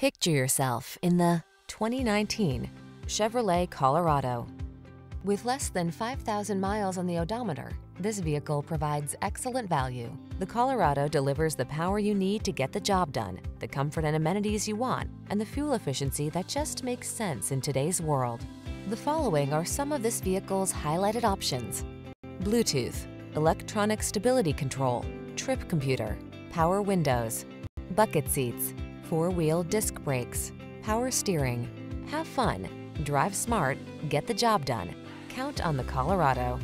Picture yourself in the 2019 Chevrolet Colorado. With less than 5,000 miles on the odometer, this vehicle provides excellent value. The Colorado delivers the power you need to get the job done, the comfort and amenities you want, and the fuel efficiency that just makes sense in today's world. The following are some of this vehicle's highlighted options. Bluetooth, electronic stability control, trip computer, power windows, bucket seats, four-wheel disc brakes, power steering. Have fun, drive smart, get the job done. Count on the Colorado.